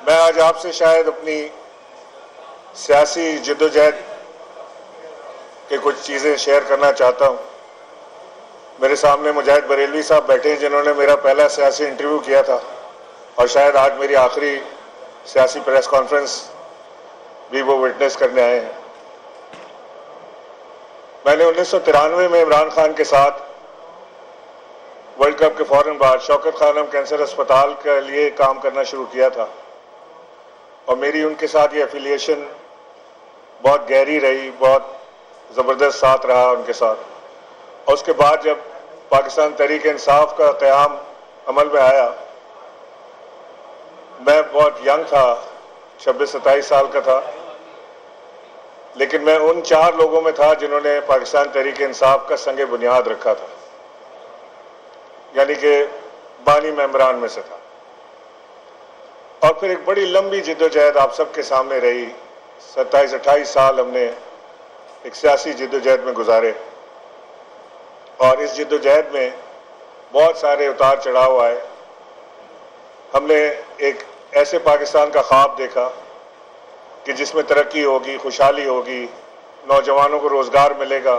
मैं आज आपसे शायद अपनी सियासी जद्दोजहद के कुछ चीज़ें शेयर करना चाहता हूँ। मेरे सामने मुजाहिद बरेलवी साहब बैठे हैं जिन्होंने मेरा पहला सियासी इंटरव्यू किया था और शायद आज मेरी आखिरी सियासी प्रेस कॉन्फ्रेंस भी वो विटनेस करने आए हैं। मैंने उन्नीस सौ तिरानवे में इमरान खान के साथ वर्ल्ड कप के फ़ौरन बाद शौकत खानम कैंसर अस्पताल के लिए काम करना शुरू किया था। और मेरी उनके साथ ये एफिलिएशन बहुत गहरी रही, बहुत ज़बरदस्त साथ रहा उनके साथ। और उसके बाद जब पाकिस्तान तरीक इंसाफ का क़्याम अमल में आया, मैं बहुत यंग था, छब्बीस, सत्ताईस साल का था। लेकिन मैं उन चार लोगों में था जिन्होंने पाकिस्तान तरीके इंसाफ का संग बुनियाद रखा था। यानी कि बानी मेम्बरान में से था। और फिर एक बड़ी लंबी जिद्दोजहद आप सबके सामने रही। सत्ताईस, अट्ठाईस साल हमने एक सियासी जिद्दोजहद में गुजारे। और इस जिद्दोजहद में बहुत सारे उतार चढ़ाव आए। हमने एक ऐसे पाकिस्तान का ख्वाब देखा कि जिसमें तरक्की होगी, खुशहाली होगी, नौजवानों को रोज़गार मिलेगा,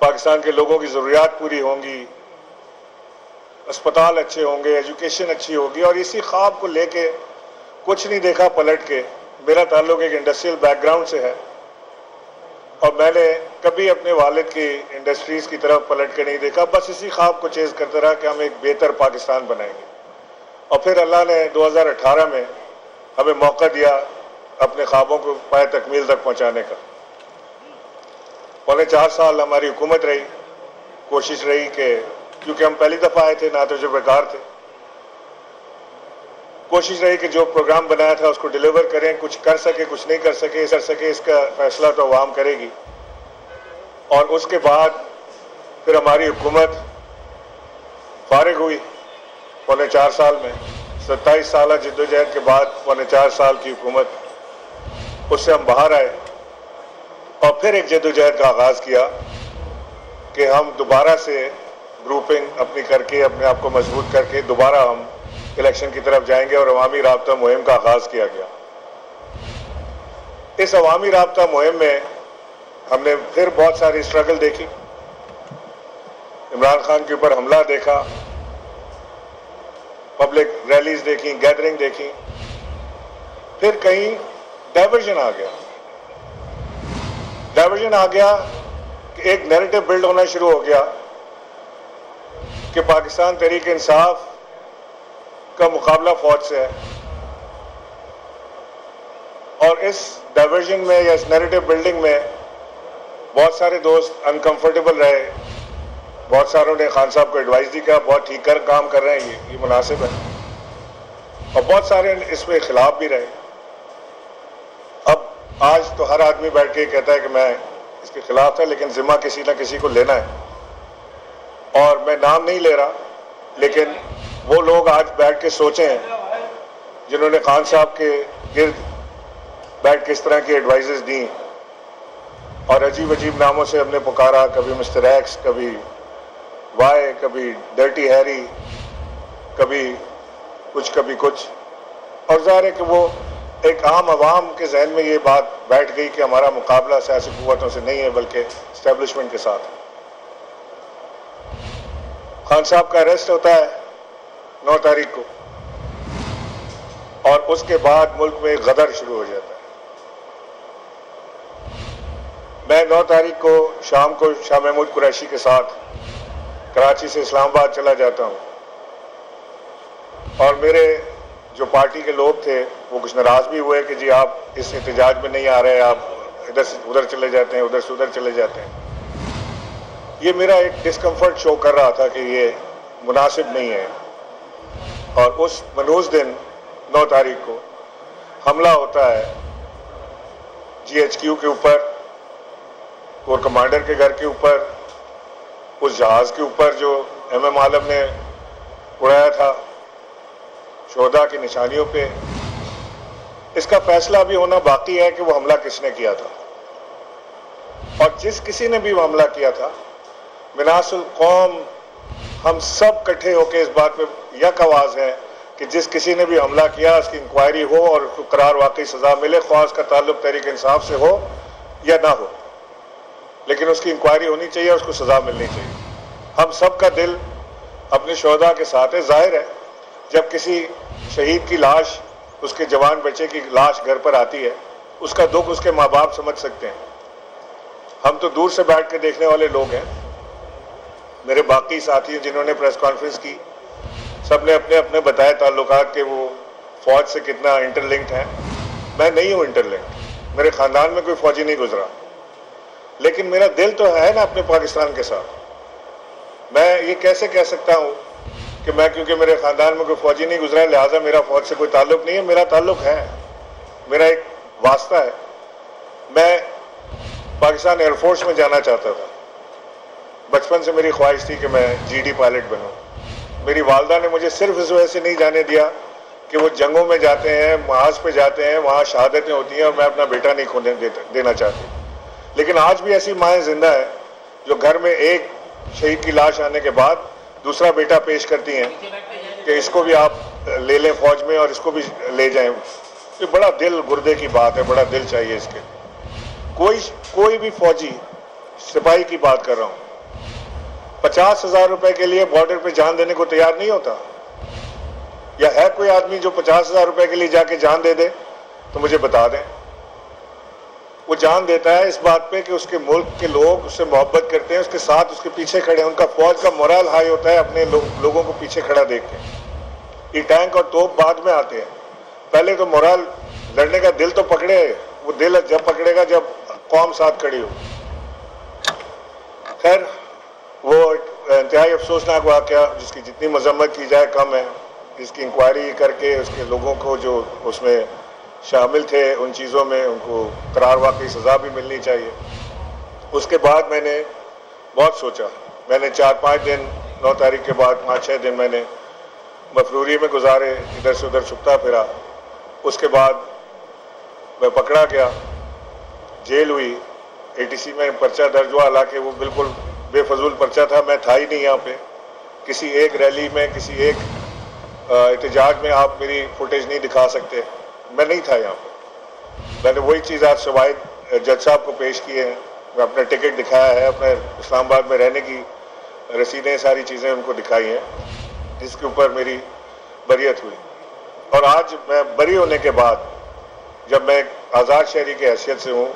पाकिस्तान के लोगों की ज़रूरियात पूरी होंगी अस्पताल अच्छे होंगे एजुकेशन अच्छी होगी और इसी ख्वाब को लेके कुछ नहीं देखा पलट के। मेरा ताल्लुक एक इंडस्ट्रियल बैकग्राउंड से है। और मैंने कभी अपने वालिद की इंडस्ट्रीज़ की तरफ़ पलट के नहीं देखा। बस इसी ख्वाब को चेज़ करते रहा कि हम एक बेहतर पाकिस्तान बनाएँगे। और फिर अल्लाह ने 2018 में हमें मौका दिया अपने ख्वाबों को पाए तकमील तक पहुँचाने का। पौने चार साल हमारी हुकूमत रही, कोशिश रही कि क्योंकि हम पहली दफ़ा आए थे, ना तो जो बेकार थे। कोशिश रही कि जो प्रोग्राम बनाया था उसको डिलीवर करें, कुछ कर सके, कुछ नहीं कर सके कर सके, इसका फैसला तो अवाम करेगी। और उसके बाद फिर हमारी हुकूमत फारिग हुई, पौने चार साल में। सत्ताईस साल जद्दोजहद के बाद पौने चार साल की हुकूमत। उससे हम बाहर आए और फिर एक जद्दोजहद का आगाज़ किया कि हम दोबारा से ग्रुपिंग अपनी करके, अपने आप को मज़बूत करके दोबारा हम इलेक्शन की तरफ़ जाएँगे और अवामी रबता मुहिम का आगाज़ किया गया। इस अवामी रबता मुहिम में हमने फिर बहुत सारी स्ट्रगल देखी। इमरान खान के ऊपर हमला देखा। पब्लिक रैलीज देखी गैदरिंग देखी। फिर कहीं डाइवर्जन आ गया। डाइवर्जन आ गया कि एक नैरेटिव बिल्ड होना शुरू हो गया। कि पाकिस्तान तरीके इंसाफ का मुकाबला फौज से है। और इस डाइवर्जन में या इस नैरेटिव बिल्डिंग में बहुत सारे दोस्त अनकंफर्टेबल रहे। बहुत सारों ने खान साहब को एडवाइस दी कहा बहुत ठीक कर, काम कर रहे हैं, ये ये मुनासिब है। और बहुत सारे इसमें खिलाफ भी रहे। अब आज तो हर आदमी बैठ के कहता है कि मैं इसके खिलाफ था, लेकिन जिम्मा किसी ना किसी को लेना है। और मैं नाम नहीं ले रहा, लेकिन वो लोग आज बैठ के सोचे हैं, जिन्होंने खान साहब के गिर्द बैठ के इस तरह की एडवाइजेस दी। और अजीब अजीब नामों से हमने पुकारा, कभी मिस्टर एक्स कभी वाई कभी डर्टी हैरी कभी कुछ कभी कुछ। और ज़ाहिर है कि वो एक आम आवाम के जहन में ये बात बैठ गई कि हमारा मुकाबला सियासी कुतों से नहीं है, बल्कि इस्टेब्लिशमेंट के साथ। खान साहब का अरेस्ट होता है नौ तारीख को। और उसके बाद मुल्क में गदर शुरू हो जाता है। मैं नौ तारीख को शाम को शाह महमूद कुरैशी के साथ कराची से इस्लामाबाद चला जाता हूँ। और मेरे जो पार्टी के लोग थे, वो कुछ नाराज़ भी हुए कि जी आप इस एहतजाज में नहीं आ रहे, आप इधर से उधर चले जाते हैं, उधर से उधर चले जाते हैं। ये मेरा एक डिस्कम्फर्ट शो कर रहा था कि ये मुनासिब नहीं है। और उस मनोज दिन, नौ तारीख को हमला होता है जीएचक्यू के ऊपर कोर कमांडर के घर के ऊपर, उस जहाज़ के ऊपर जो एम एम आलम ने उड़ाया था शोदा की निशानियों पे। इसका फैसला अभी होना बाकी है कि वो हमला किसने किया था। और जिस किसी ने भी वो हमला किया था मिनासुल कौम, हम सब इकट्ठे होकर इस बात पे यक आवाज़ है कि जिस किसी ने भी हमला किया उसकी इंक्वायरी हो और उसको करार वाकई सजा मिले ख्वास का ताल्लुक, तहरीक इंसाफ से हो या ना हो। लेकिन उसकी इंक्वायरी होनी चाहिए उसको सजा मिलनी चाहिए। हम सब का दिल अपने शहदा के साथ है, ज़ाहिर है, जब किसी शहीद की लाश, उसके जवान बच्चे की लाश घर पर आती है, उसका दुख उसके माँ बाप समझ सकते हैं। हम तो दूर से बैठ के देखने वाले लोग हैं। मेरे बाकी साथी जिन्होंने प्रेस कॉन्फ्रेंस की सबने अपने अपने बताए ताल्लुकात के वो फौज से कितना इंटरलिंक्ड है। मैं नहीं हूँ इंटरलिंक्ड मेरे ख़ानदान में कोई फौजी नहीं गुजरा। लेकिन मेरा दिल तो है ना अपने पाकिस्तान के साथ। मैं ये कैसे कह सकता हूँ कि मैं क्योंकि मेरे ख़ानदान में कोई फौजी नहीं गुजरा, लिहाजा मेरा फौज से कोई ताल्लुक नहीं है, मेरा ताल्लुक है। मेरा एक वास्ता है। मैं पाकिस्तान एयरफोर्स में जाना चाहता था। बचपन से मेरी ख्वाहिश थी कि मैं जीडी पायलट बनूं। मेरी वालदा ने मुझे सिर्फ़ इस वजह से नहीं जाने दिया कि वो जंगों में जाते हैं, महाज पे जाते हैं, वहाँ शहादतें होती हैं और मैं अपना बेटा नहीं खोने देना चाहती। लेकिन आज भी ऐसी माएँ ज़िंदा है जो घर में एक शहीद की लाश आने के बाद दूसरा बेटा पेश करती हैं कि इसको भी आप ले लें फौज में और इसको भी ले जाएँ। ये बड़ा दिल गुर्दे की बात है, बड़ा दिल चाहिए इसके। कोई कोई भी फौजी सिपाही की बात कर रहा हूँ पचास हज़ार रुपए के लिए बॉर्डर पे जान देने को तैयार नहीं होता। या है कोई आदमी जो पचास हज़ार रुपए के लिए जाके जान दे दे तो मुझे बता दें। वो जान देता है इस बात पे कि उसके मुल्क के लोग उससे मोहब्बत करते हैं उसके साथ उसके पीछे खड़े हैं। उनका फौज का मोरल हाई होता है अपने लो, लोगों को पीछे खड़ा देख के। ये टैंक और तोप बाद में आते हैं। पहले तो मोरल लड़ने का दिल तो पकड़े वो दिल जब पकड़ेगा जब कौम साथ खड़ी हो खैर वो इंतहाई अफसोसनाक वाक़ जिसकी जितनी मजम्मत की जाए, कम है। इसकी इंक्वायरी करके उसके लोगों को जो उसमें शामिल थे, उन चीज़ों में उनको करार वाकई सज़ा भी मिलनी चाहिए। उसके बाद मैंने बहुत सोचा। मैंने चार पाँच दिन, नौ तारीख के बाद, पाँच छः दिन मैंने मफरूरी में गुजारे, इधर से उधर छुपता फिरा। उसके बाद मैं पकड़ा गया। जेल हुई। एटीसी में पर्चा दर्ज हुआ। हालाँकि वो बिल्कुल बेफजूल पर्चा था, मैं था ही नहीं यहाँ पे। किसी एक रैली में, किसी एक एहतजाज में आप मेरी फुटेज नहीं दिखा सकते। मैं नहीं था यहाँ पे। मैंने वही चीज़ आज सवाद जज साहब को पेश किए हैं। मैं अपना टिकट दिखाया है, अपने इस्लामाबाद में रहने की रसीदें, सारी चीज़ें उनको दिखाई हैं। जिसके ऊपर मेरी बरीत हुई। और आज मैं बरी होने के बाद, जब मैं आज़ाद शहरी की हैसियत से हूँ,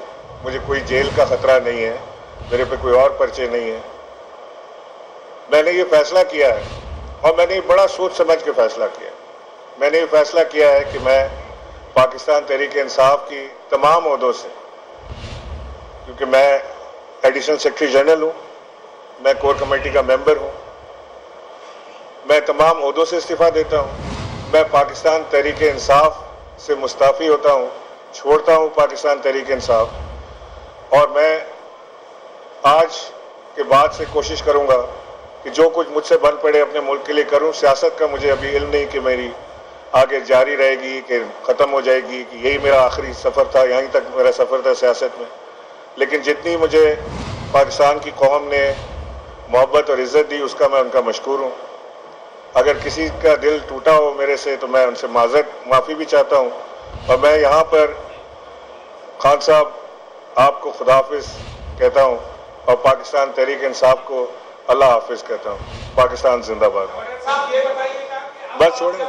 मुझे कोई जेल का ख़तरा नहीं है। मेरे पे कोई और पर्चे नहीं है। मैंने ये फैसला किया है और मैंने ये बड़ा सोच समझ के फैसला किया मैंने ये फैसला किया है कि मैं पाकिस्तान तहरीक इंसाफ की तमाम अहदों से, क्योंकि मैं एडिशनल सेक्रेटरी जनरल हूँ, मैं कोर कमेटी का मेंबर हूँ, मैं तमाम अहदों से इस्तीफ़ा देता हूँ, मैं पाकिस्तान तहरीक इंसाफ से मुस्ताफ़ी होता हूँ, छोड़ता हूँ पाकिस्तान तहरीक इंसाफ, और मैं आज के बाद से कोशिश करूँगा कि जो कुछ मुझसे बन पड़े अपने मुल्क के लिए करूँ, सियासत का मुझे अभी इल्म नहीं कि मेरी आगे जारी रहेगी, कि ख़त्म हो जाएगी, कि यही मेरा आखिरी सफ़र था, यहीं तक मेरा सफ़र था सियासत में। लेकिन जितनी मुझे पाकिस्तान की कौम ने मोहब्बत और इज़्ज़त दी, उसका मैं उनका मशहूर हूँ। अगर किसी का दिल टूटा हो मेरे से तो मैं उनसे माजत माफ़ी भी चाहता हूँ। और मैं यहाँ पर खान साहब, आपको खुदाफिज कहता हूँ और पाकिस्तान तहरीक इंसाफ को अल्लाह हाफिज कहता हूँ। पाकिस्तान जिंदाबाद। बस छोड़ेंगे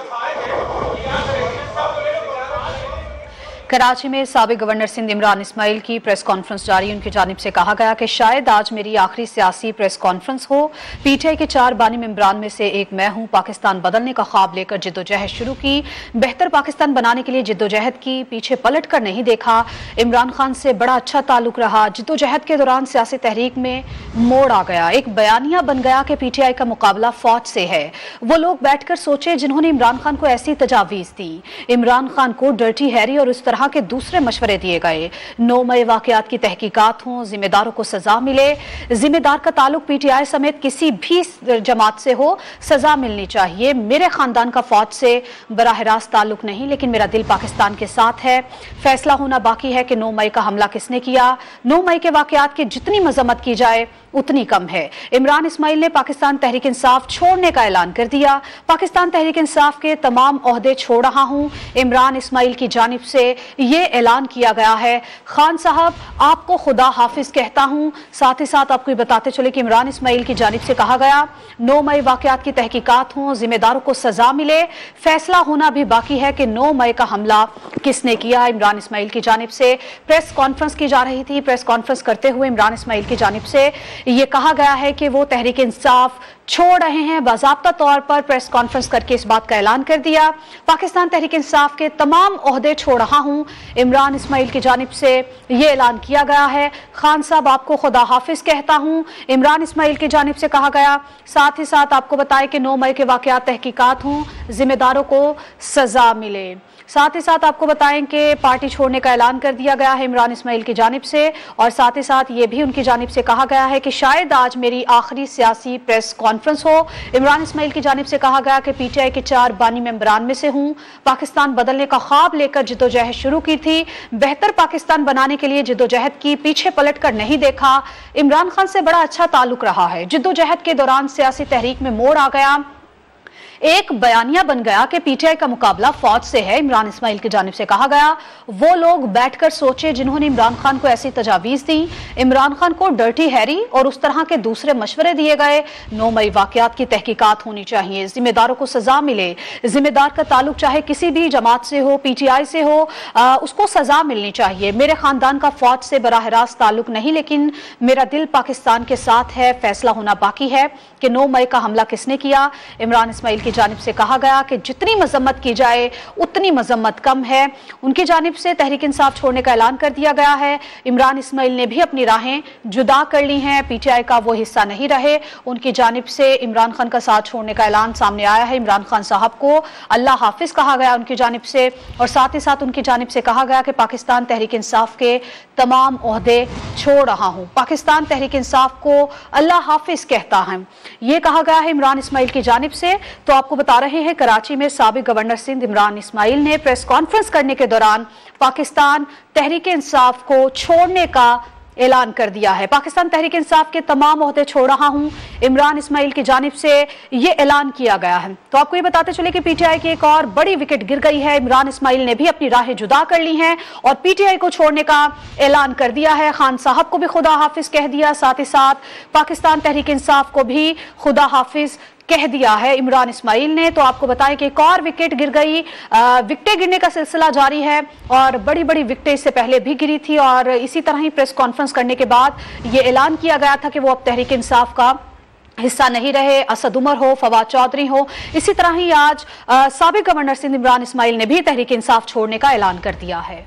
कराची में सबक गवर्नर सिंध इमरान इस्माइल की प्रेस कॉन्फ्रेंस जारी। उनकी जानब से कहा गया कि शायद आज मेरी आखिरी सियासी प्रेस कॉन्फ्रेंस हो। पीटीआई के चार बानी मेम्बरान में से एक मैं हूँ। पाकिस्तान बदलने का ख्वाब लेकर जिद्दोजहद शुरू की। बेहतर पाकिस्तान बनाने के लिए जिद्दोजहद की पीछे पलट कर नहीं देखा। इमरान खान से बड़ा अच्छा ताल्लुक रहा। जिद्दोजहद के दौरान सियासी तहरीक में मोड़ आ गया। एक बयानिया बन गया कि पीटीआई का मुकाबला फौज से है। वो लोग बैठकर सोचे जिन्होंने इमरान खान को ऐसी तजावीज दी। इमरान खान को डर्टी हैरी और उस तरह तरह के दूसरे मशवरे दिए गए। नौ मई वाकयात की तहकीकात हों, जिम्मेदारों को सजा मिले। जिम्मेदार का ताल्लुक पीटीआई समेत किसी भी जमात से हो, सजा मिलनी चाहिए। मेरे खानदान का फौज से बरह रास्त ताल्लुक नहीं, लेकिन मेरा दिल पाकिस्तान के साथ है। फैसला होना बाकी है कि नौ मई का हमला किसने किया? नौ मई के वाकयात की जितनी मजम्मत की जाए उतनी कम है। इमरान इस्माइल ने पाकिस्तान तहरीक इंसाफ छोड़ने का ऐलान कर दिया। पाकिस्तान तहरीक इंसाफ के तमाम अहदे छोड़ रहा हूँ। इमरान इस्माइल की जानब से ये ऐलान किया गया है। खान साहब, आपको खुदा हाफिज कहता हूँ। साथ ही साथ आपको बताते चले कि इमरान इस्माइल की जानब से कहा गया, नौ मई वाकत की तहकीकत हों, जिम्मेदारों को सजा मिले। फैसला होना भी बाकी है कि नौ मई का हमला किसने किया। इमरान इस्माइल की जानब से प्रेस कॉन्फ्रेंस की जा रही थी। प्रेस कॉन्फ्रेंस करते हुए इमरान इस्माइल की जानब से ये कहा गया है कि वो तहरीक इंसाफ छोड़ रहे हैं। बाजाबता तौर पर प्रेस कॉन्फ्रेंस करके इस बात का ऐलान कर दिया। पाकिस्तान तहरीक इंसाफ के तमाम अहदे छोड़ रहा हूँ। इमरान इसमाइल की जानब से ये ऐलान किया गया है। खान साहब, आपको खुदा हाफिज कहता हूँ। इमरान इसमाइल की जानब से कहा गया, साथ ही साथ आपको बताएँ कि नौ मई के वाकत तहकीकात हों, जिम्मेदारों को सजा मिले। साथ ही साथ आपको बताएँ कि पार्टी छोड़ने का ऐलान कर दिया गया है इमरान इस्माइल की जानब से। और साथ ही साथ ये भी उनकी जानब से कहा गया है कि शायद आज मेरी आखिरी सियासी प्रेस कॉन्फ्रेंस हो। इमरान इसमाइल की जानब से कहा गया कि पीटीआई के चार बानी मेम्बरान में से हूँ। पाकिस्तान बदलने का ख्वाब लेकर जिदोजहद शुरू की थी। बेहतर पाकिस्तान बनाने के लिए जिदोजहद की पीछे पलट कर नहीं देखा। इमरान खान से बड़ा अच्छा ताल्लुक रहा है। जिदोजहद के दौरान सियासी तहरीक में मोड़ आ गया। एक बयानिया बन गया कि पीटीआई का मुकाबला फौज से है। इमरान इस्माइल की जानब से कहा गया वो लोग बैठकर सोचे जिन्होंने इमरान खान को ऐसी तजावीज दी। इमरान खान को डर्टी हैरी और उस तरह के दूसरे मशवरे दिए गए। नौ मई वाकयात की तहकीकात होनी चाहिए। जिम्मेदारों को सजा मिले। जिम्मेदार का ताल्लुक चाहे किसी भी जमात से हो पीटीआई से हो आ, उसको सजा मिलनी चाहिए। मेरे खानदान का फौज से बराह रास्त ताल्लुक नहीं लेकिन मेरा दिल पाकिस्तान के साथ है फैसला होना बाकी है कि नौ मई का हमला किसने किया? इमरान इस्माइल की जानब से कहा गया कि जितनी मजम्मत की जाए, उतनी मजम्मत कम है। उनकी जानब से तहरीक इंसाफ छोड़ने का ऐलान कर दिया गया है। इमरान इस्माइल ने भी अपनी राहें जुदा कर ली हैं। पीटीआई का वो हिस्सा नहीं रहे। उनकी जानब से इमरान खान का साथ छोड़ने का ऐलान सामने आया है। इमरान खान साहब को अल्लाह हाफिज कहा गया उनकी जानब से और साथ ही साथ उनकी जानब से कहा गया कि पाकिस्तान तहरीक इंसाफ के तमाम अहदे छोड़ रहा हूँ। पाकिस्तान तहरीक इंसाफ को अल्लाह हाफिज कहता है। ये कहा गया है इमरान इसमाइल की जानब से। तो आपको बता रहे हैं, कराची में सबक गवर्नर सिंध इमरान इस्माइल ने प्रेस कॉन्फ्रेंस करने के दौरान पाकिस्तान तहरीक इंसाफ को छोड़ने का ऐलान कर दिया है। पाकिस्तान तहरीक इंसाफ के तमाम अहदे छोड़ रहा हूँ। इमरान इस्माइल की जानब से यह ऐलान किया गया है। तो आपको ये बताते चले कि पीटीआई की एक और बड़ी विकेट गिर गई है। इमरान इस्माइल ने भी अपनी राहें जुदा कर ली हैं और पीटीआई को छोड़ने का ऐलान कर दिया है। खान साहब को भी खुदा हाफिज कह दिया। साथ ही साथ पाकिस्तान तहरीक इंसाफ को भी खुदा हाफिज कह दिया है इमरान इस्माइल ने। तो आपको बताएँ कि एक और विकेट गिर गई। विकेटें गिरने का सिलसिला जारी है और बड़ी बड़ी विकेटें इससे पहले भी गिरी थी और इसी तरह ही प्रेस कॉन्फ्रेंस करने के बाद ये ऐलान किया गया था कि वो अब तहरीक इंसाफ का हिस्सा नहीं रहे। असद उमर हो, फवाद चौधरी हो, इसी तरह ही आज सबक गवर्नर सिंध इमरान इस्माइल ने भी तहरीक इंसाफ छोड़ने का ऐलान कर दिया है।